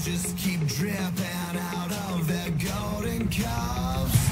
just keep dripping out of their golden cups.